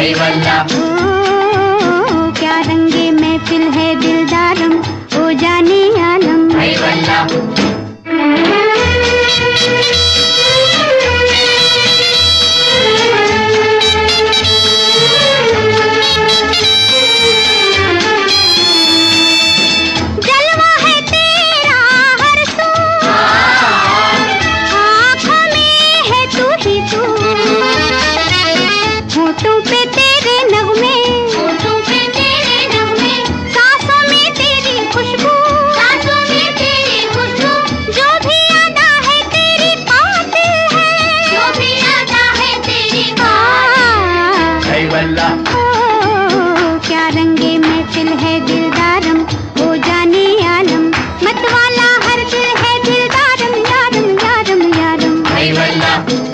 यारम भाई क्या रंगे महफिल है यारम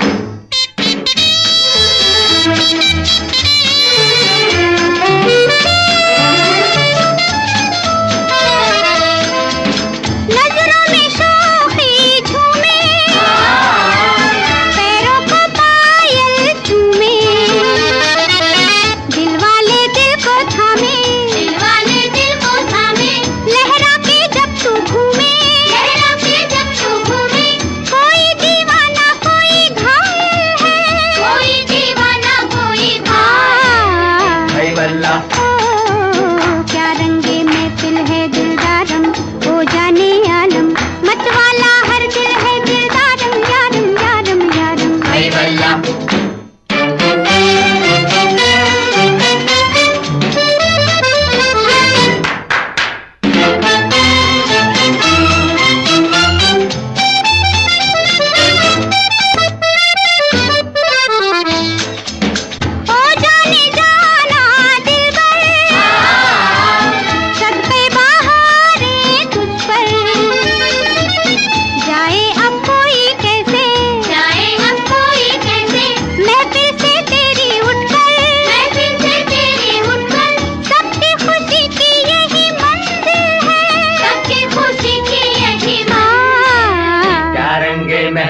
वाला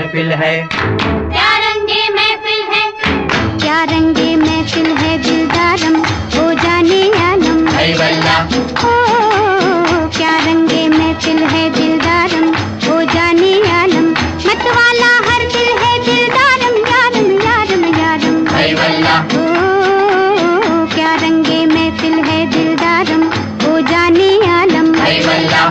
महफिल है। क्या रंगे महफिल है? क्या रंगे महफिल है दिलदारम? हो जाने आलम। ओ क्या रंगे महफिल है दिलदारम? हो जाने आलम। मतवाला हर दिल है दिलदारम। यारम यारम यारम। ओ क्या रंगे महफिल है दिलदारम? हो जाने आलम। वल्ला।